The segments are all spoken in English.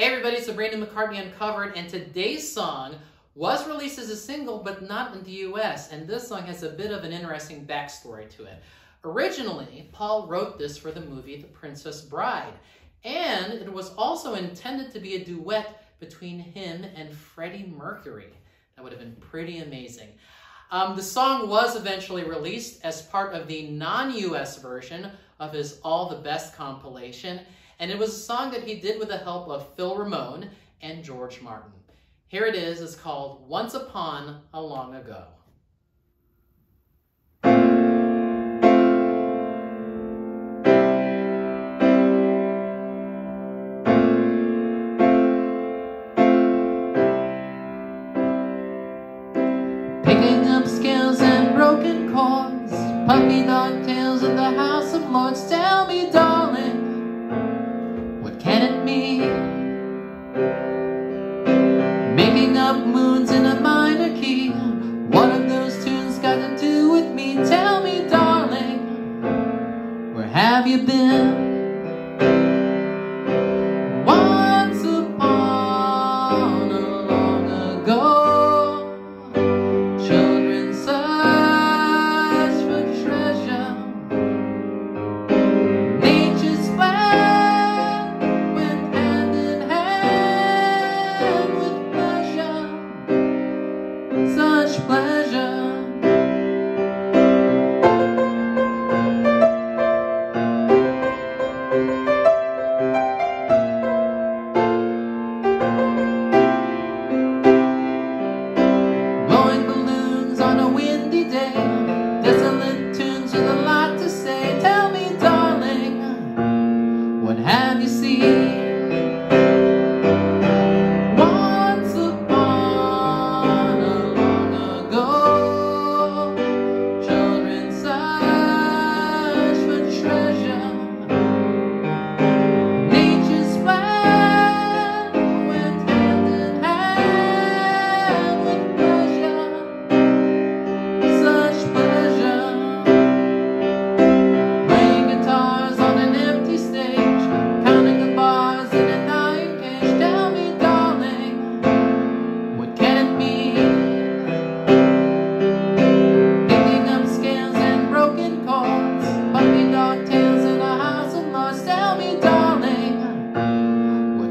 Hey everybody, it's Mandel McCartney Uncovered, and today's song was released as a single, but not in the US, and this song has a bit of an interesting backstory to it. Originally, Paul wrote this for the movie The Princess Bride, and it was also intended to be a duet between him and Freddie Mercury. That would have been pretty amazing. Um, the song was eventually released as part of the non-US version of his All the Best compilation, and it was a song that he did with the help of Phil Ramone and George Martin. Here it is, it's called Once Upon a Long Ago. Picking up scales and broken chords, puppy dog tails in the House of Lords.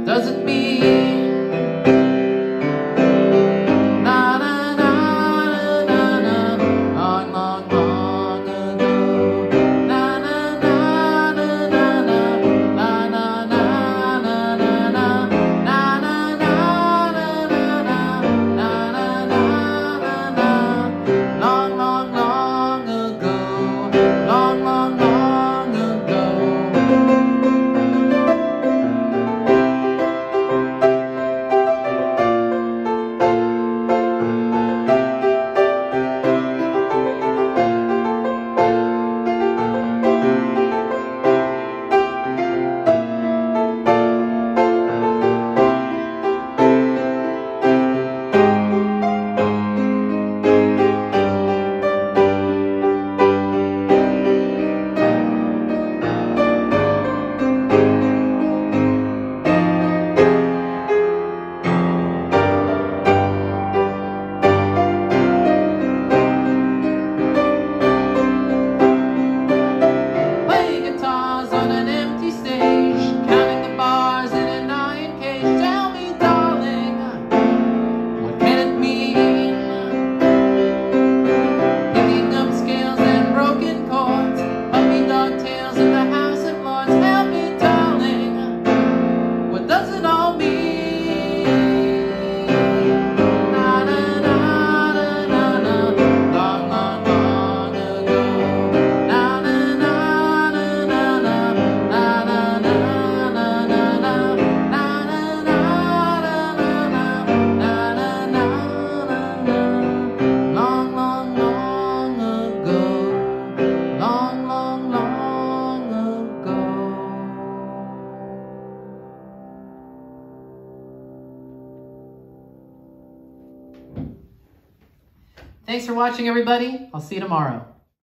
What does it mean? Thanks for watching, everybody. I'll see you tomorrow.